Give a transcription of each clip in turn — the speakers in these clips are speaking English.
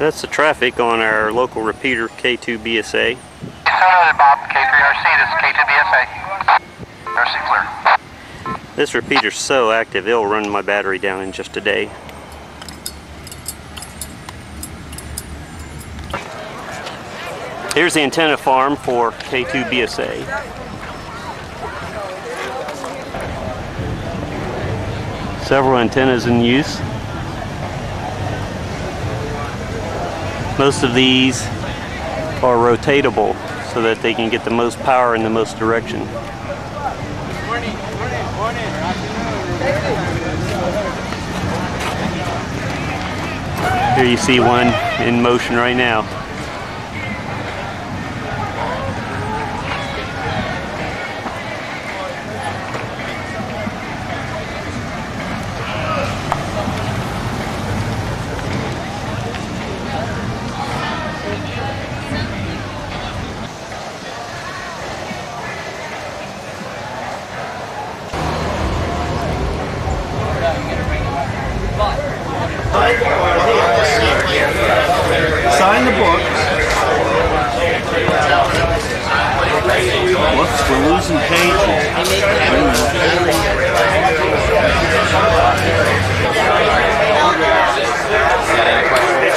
That's the traffic on our local repeater K2BSA. Sorry, Bob. K3RC, this is K2BSA. RC clear. This repeater's so active, it'll run my battery down in just a day. Here's the antenna farm for K2BSA. Several antennas in use. Most of these are rotatable so that they can get the most power in the most direction. Here you see one in motion right now. Sign the book. Whoops, we're losing pages.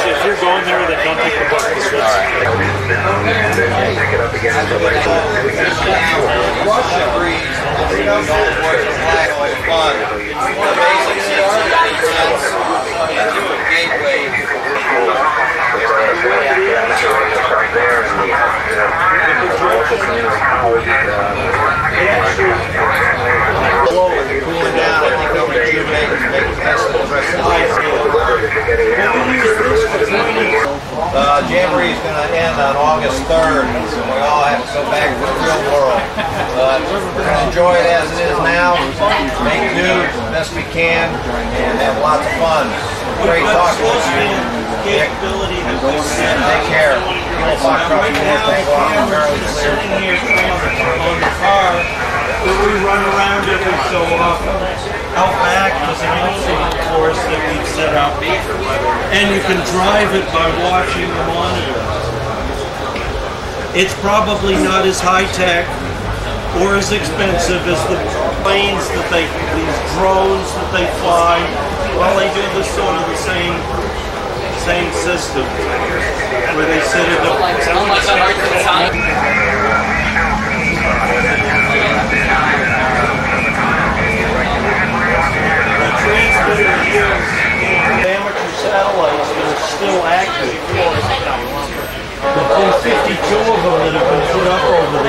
If you're going there, then don't take the book. cooling down. I think over June, maybe, maybe that's the rest of the year. Uh, Jamboree is going to end on August 3rd, so we all have to go back to the real world. But enjoy it as it is now, make do the best we can, and have lots of fun. Great talking with you. Set And take care. Kilo Foxtrot 4, Tango Alpha, Charlie Clear. sitting here on the car that we run around every so often. Out back is an obstacle course that we've set up, and you can drive it by watching the monitor. It's probably not as high tech or as expensive as the planes that they, these drones that they fly. Well, they do the sort of the same, same system where they sit at the transmitter here is amateur satellites that are still active. There's been 52 of them that have been put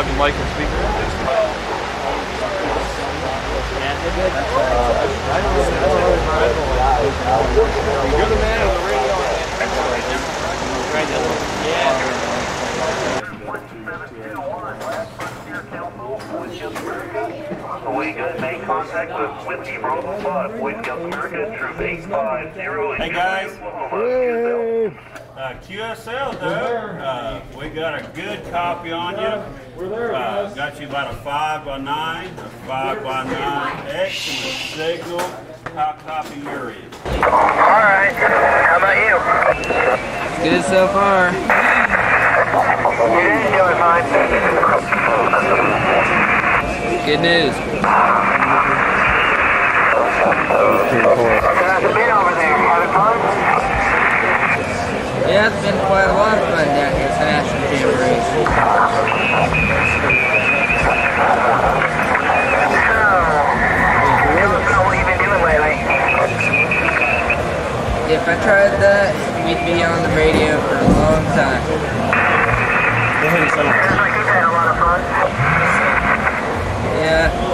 Plug in mic and speaker. We good. Make contact with Whiskey Bravo 5, Boy Scouts America, Troop 850. Hey guys. Uh, QSL, dude. We got a good copy on you. We're there, uh, Got you about a five by nine, a five by nine. Excellent signal. How copy your end? Alright. How about you? Good so far. You're doing fine. Good news. How's it been over there? Having fun? It's been quite a lot of fun down here at the National Jamboree. Tell us about you've been doing lately. if I tried that, we'd be on the radio for a long time. Sounds like had a lot of fun. Yeah,